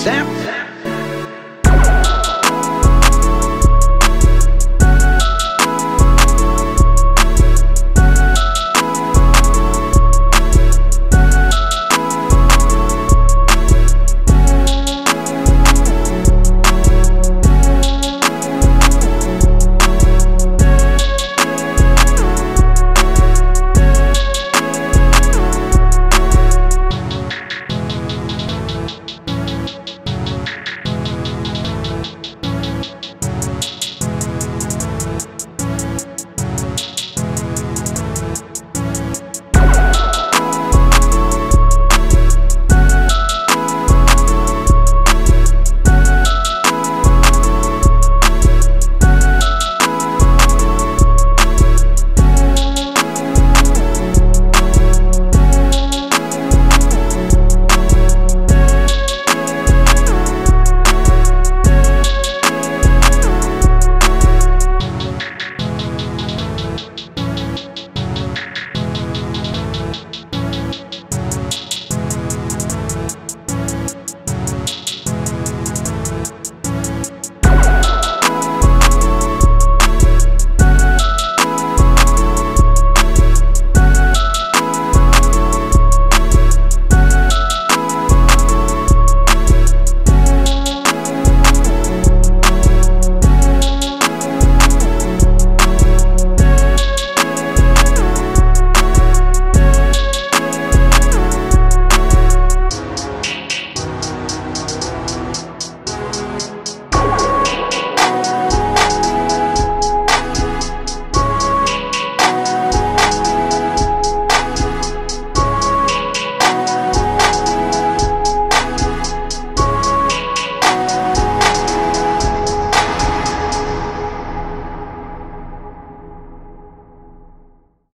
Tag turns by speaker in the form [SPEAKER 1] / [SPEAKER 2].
[SPEAKER 1] Sam.